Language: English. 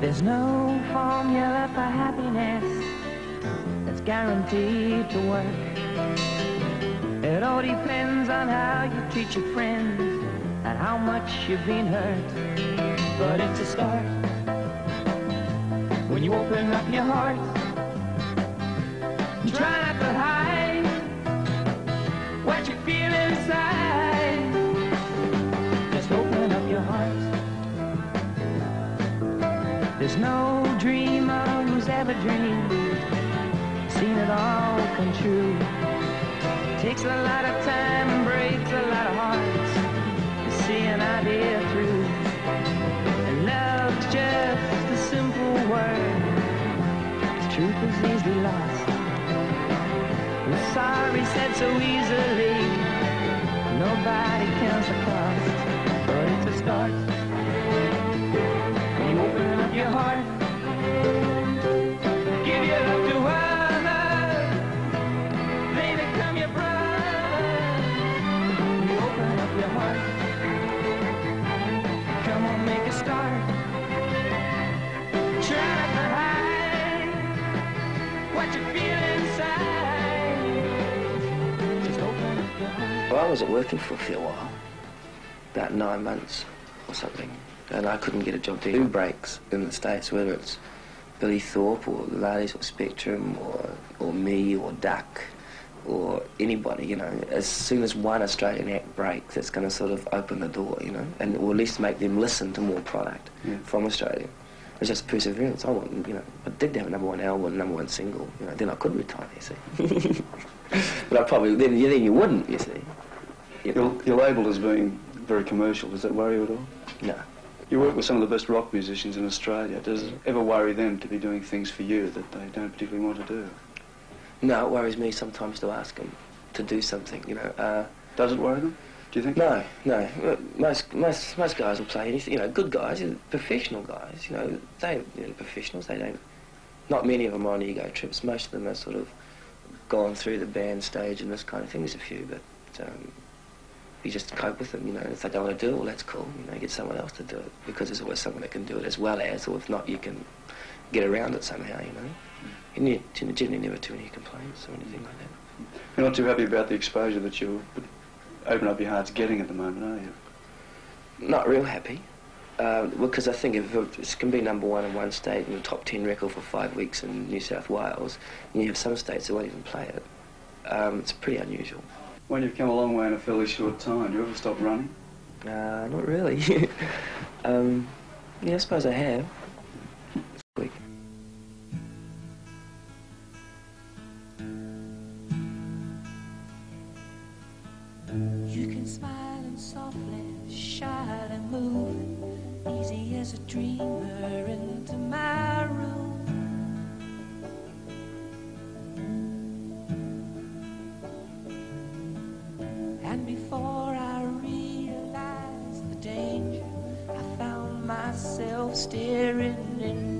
There's no formula for happiness that's guaranteed to work. It all depends on how you treat your friends and how much you've been hurt. But it's a start when you open up your heart. Try not to There's no dreamer who's ever dreamed, seen it all come true. Takes a lot of time and breaks a lot of hearts to see an idea through. And love's just a simple word. The truth is easily lost. And sorry said so easily. Nobody counts the I wasn't working for a fair while, about nine months or something, and I couldn't get a job to do breaks in the States, whether it's Billy Thorpe or the Ladies or Spectrum or, or me or Duck or anybody, you know. As soon as one Australian act breaks, it's going to sort of open the door, you know, and or at least make them listen to more product Yeah. from Australia. It's just perseverance. I want, you know, I did have a number one album, number one single, you know, then I could retire, you see. but I probably, then, then you wouldn't, you see. You know? You're, you're labelled as being very commercial. Does that worry you at all? No. You work with some of the best rock musicians in Australia. Does it ever worry them to be doing things for you that they don't particularly want to do? No, it worries me sometimes to ask them to do something, you know. Uh, Does it worry them? Do you think? no, no. Uh, Most, most, most guys will play anything, you know, good guys, professional guys, you know, they, you know, professionals, they don't, not many of them are on ego trips. Most of them are sort of gone through the band stage and this kind of thing. There's a few, but um, you just cope with them, you know. If they don't want to do it, well, that's cool, you know, get someone else to do it because there's always someone that can do it as well as, or if not, you can get around it somehow, you know. And you generally never too many complaints or anything like that. You're not too happy about the exposure that you open up your heart's getting at the moment, are you? Not real happy. Um, because I think if it can be number one in one state and a top ten record for five weeks in New South Wales, and you have some states that won't even play it, um, it's pretty unusual. When you've come a long way in a fairly short time, do you ever stop running? Uh, not really. um, yeah, I suppose I have. Quick. You can smile and softly, shyly move, easy as a dreamer into my staring into